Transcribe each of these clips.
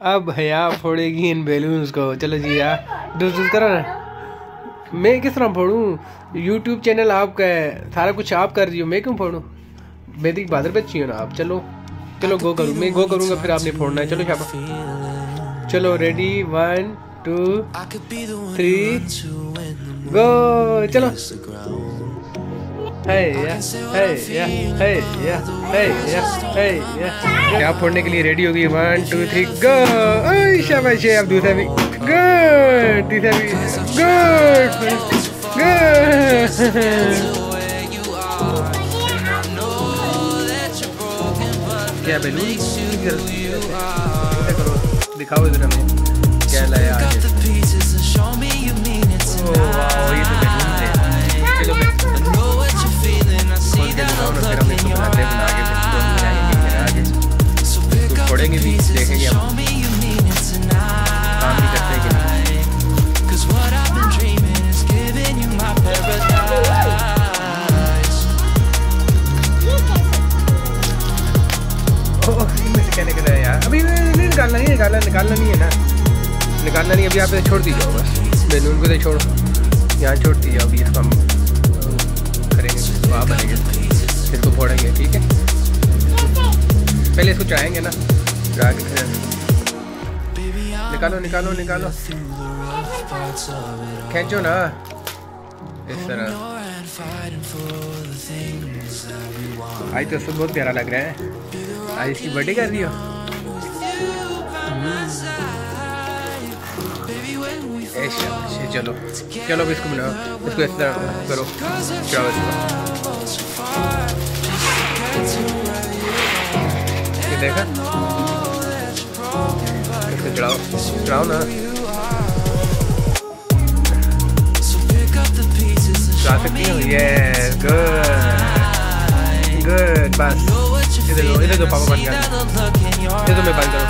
اب حیا پھوڑے گی ان بیلونز کو۔ چلو جی یار دوست کرو نا۔ میں کس طرح پھوڑوں؟ یوٹیوب چینل آپ کا ہے۔ سارا کچھ آپ کر رہی ہو میں کیوں پھوڑوں؟ میری بادر بچی ہو نا آپ چلو۔ چلو گو کروں میں گو کروں گا پھر آپ نے پھوڑنا ہے۔ چلو شاپا۔ چلو ready one two three go چلو۔ کیا پھوڑنے کے لیے ریڈی ہوگی ون ٹو تھری گو شاباش اب دوسرا بھی گڈ تیسرا بھی گڈ کیا بیلون دکھاؤ ادھر ہمیں کیا لایا دیکھیں گے ہم کام بھی کرتے ہیں کہ نہیں نکلا ہے یار ابھی نہیں نکالنا نہیں نکالنا نکالنا نہیں ہے نا نکالنا نہیں ابھی آپ اسے چھوڑ دیجیے بس بیلون کو تو چھوڑو یہاں چھوڑ دیجیے ابھی اس کو ہم کریں گے وہاں بنیں گے پھر کو پھوڑیں گے ٹھیک ہے پہلے اس کو چاہیں گے نا چاہ کے پھر نکالو نکالو نکالو کھینچو نا اس طرح آج تو سب بہت پیارا لگ رہا ہے آج اس کی برتھ ڈے کر رہی ہو چلو چلو اس کو بناؤ اس کو اس طرح کرو چڑھاؤ اس کو دیکھا اس کو چڑھاؤ چڑھاؤ نا چڑھا سکتی ہو یس گڈ گڈ بس ادھر دو ادھر دو پاپا بند کر ادھر میں بند کرو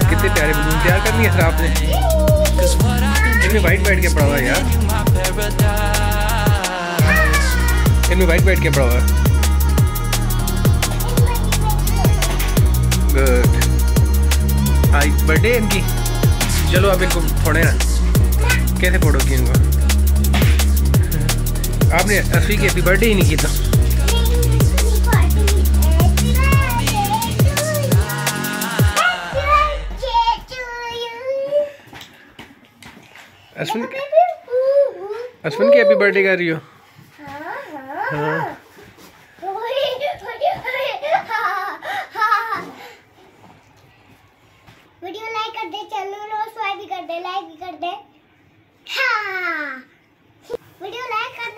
کتنے پیارے بلون تیار کرنی ہے سر آپ نے ان میں وائٹ بیٹھ کے پڑا ہوا ہے یار ان میں وائٹ بیٹھ آج برتھ ڈے ان کی چلو اب ان کو پھوڑے نا کیسے پھوڑو گی ان کو آپ نے اصلی کی ہیپی برتھ ڈے ہی نہیں کی تھا اشون کی اشون کی ہیپی برتھ ڈے کر رہی ہو ہاں ویڈیو لائک کر دے، چینل کو سبسکرائب بھی کر دے، لائک بھی کر دے۔ ہاں۔ ویڈیو لائک کر